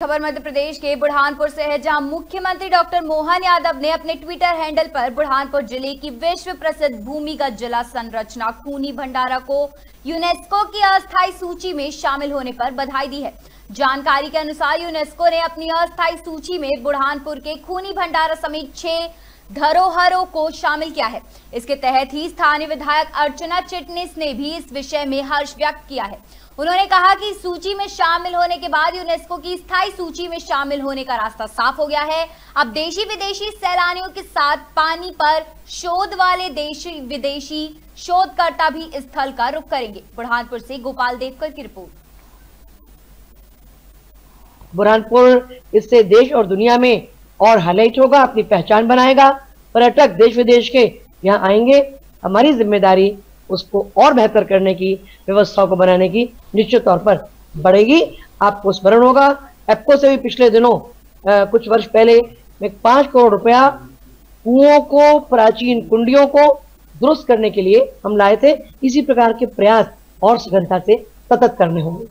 खबर मध्य प्रदेश के बुढ़ानपुर से है, जहाँ मुख्यमंत्री डॉक्टर मोहन यादव ने अपने ट्विटर हैंडल पर बुरहानपुर ज़िले की विश्व प्रसिद्ध भूमिगत जला संरचना खूनी भंडारा को यूनेस्को की अस्थायी सूची में शामिल होने पर बधाई दी है। जानकारी के अनुसार यूनेस्को ने अपनी अस्थायी सूची में बुरहानपुर के खूनी भंडारा समेत छह धरोहरों को शामिल किया है। इसके तहत ही स्थानीय विधायक अर्चना चिटनिस ने भी इस विषय में हर्ष व्यक्त किया है। उन्होंने कहा कि सूची में शामिल होने के बाद यूनेस्को की स्थायी सूची में शामिल होने का रास्ता साफ़ हो गया है। अब देशी विदेशी सैलानियों के साथ पानी पर शोध वाले देशी विदेशी शोधकर्ता भी स्थल का रुख करेंगे। बुरहानपुर से गोपाल देवकर की रिपोर्ट। बुरहानपुर, इससे देश और दुनिया में और हाईलाइट होगा अपनी पहचान बनाएगा। पर्यटक देश विदेश के यहाँ आएँगे। हमारी ज़िम्मेदारी उसको और बेहतर करने की व्यवस्थाओं को बनाने की निश्चित तौर पर बढ़ेगी। आपको स्मरण होगा एप्को से भी पिछले दिनों आ, कुछ वर्ष पहले में पाँच करोड़ रुपया कुओं को प्राचीन कुंडियों को दुरुस्त करने के लिए हम लाए थे। इसी प्रकार के प्रयास और सघनता से सतत करने होंगे।